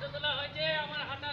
photo তোলা হয়েছে আমার হাঁটা